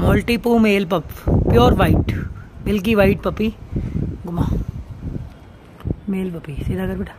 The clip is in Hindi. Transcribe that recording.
Maltipoo male pup pure white milky white puppy घुमा। मेल पपी सीधा कर बेटा।